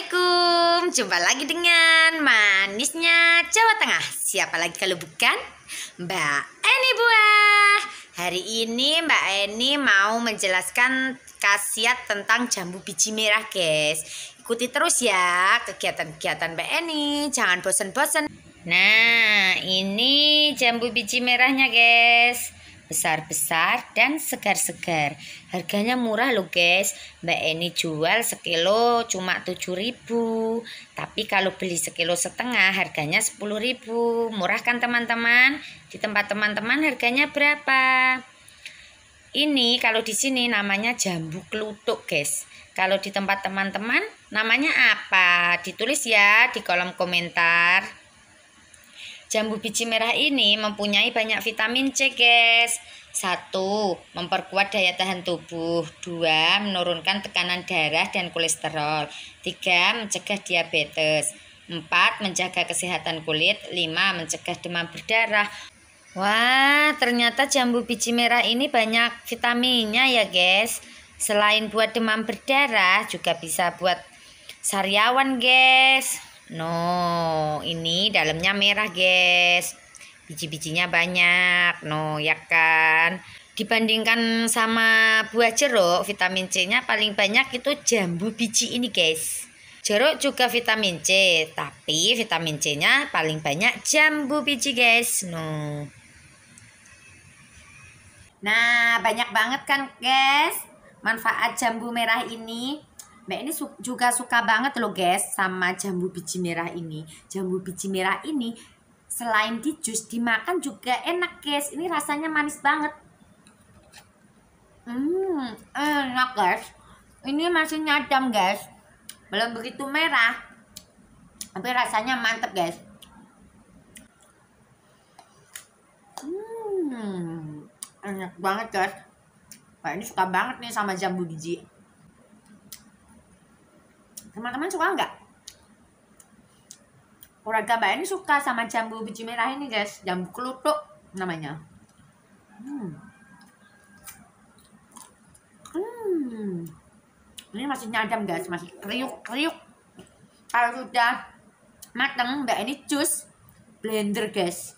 Assalamualaikum. Jumpa lagi dengan manisnya Jawa Tengah. Siapa lagi kalau bukan Mbak Eni Buah. Hari ini Mbak Eni mau menjelaskan khasiat tentang jambu biji merah guys. Ikuti terus ya kegiatan-kegiatan Mbak Eni. Jangan bosan-bosan Nah ini jambu biji merahnya guys besar-besar dan segar-segar. Harganya murah loh guys. Mbak Eni jual sekilo cuma 7000 Tapi kalau beli sekilo setengah harganya 10000 Murah kan teman-teman? Di tempat teman-teman harganya berapa? Ini kalau di sini namanya jambu kelutuk guys. Kalau di tempat teman-teman namanya apa? Ditulis ya di kolom komentar. Jambu biji merah ini mempunyai banyak vitamin C, guys. Satu, memperkuat daya tahan tubuh. Dua, menurunkan tekanan darah dan kolesterol. Tiga, mencegah diabetes. Empat, menjaga kesehatan kulit. Lima, mencegah demam berdarah. Wah, ternyata jambu biji merah ini banyak vitaminnya ya, guys. Selain buat demam berdarah, juga bisa buat sariawan, guys. No, ini dalamnya merah, guys. Biji-bijinya banyak. No, ya kan? Dibandingkan sama buah jeruk, vitamin C-nya paling banyak itu jambu biji ini, guys. Jeruk juga vitamin C, tapi vitamin C-nya paling banyak jambu biji, guys. No. Nah, banyak banget kan, guys? Manfaat jambu merah ini Mbak ini su juga suka banget loh guys sama jambu biji merah ini. Jambu biji merah ini selain di jus dimakan juga enak guys. Ini rasanya manis banget. Hmm, enak guys. Ini masih nyadam guys. Belum begitu merah. Tapi rasanya mantep guys. Hmm, enak banget guys. Mbak ini suka banget nih sama jambu biji. Teman-teman suka nggak? Keluarga Mbak ini suka sama jambu biji merah ini guys. Jambu kelutuk namanya. Hmm. Hmm. Ini masih nyadam guys, masih kriuk-kriuk. Kalau sudah mateng, Mbak ini jus blender guys.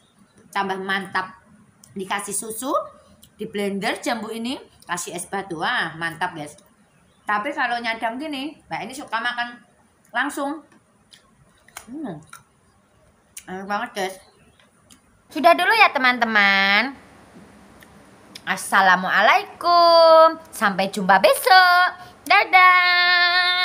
Tambah mantap. Dikasih susu, di blender jambu ini, kasih es batu. Wah, mantap guys. Tapi kalau nyadam gini, Mbak ini suka makan langsung. Hmm. Enak banget, guys. Sudah dulu ya, teman-teman. Assalamualaikum. Sampai jumpa besok. Dadah.